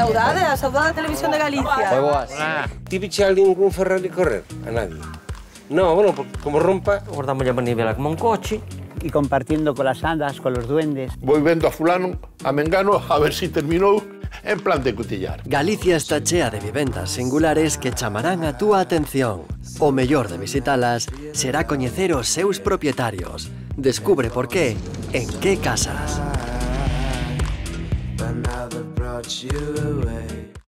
Saudade, a saudade da televisión de Galicia. Moi boas. Ti piche alguén un Ferrari correr? A nadie. No, bueno, como rompa... Guardamos a manivela como un coche e compartindo colas andas, colos duendes. Voy vendo a fulano, a mengano, a ver si terminou en plan de cutillar. Galicia está chea de vivendas singulares que chamarán a túa atención. O mellor de visitalas será coñecer os seus propietarios. Descubre por qué en qué casas. but now they brought you away.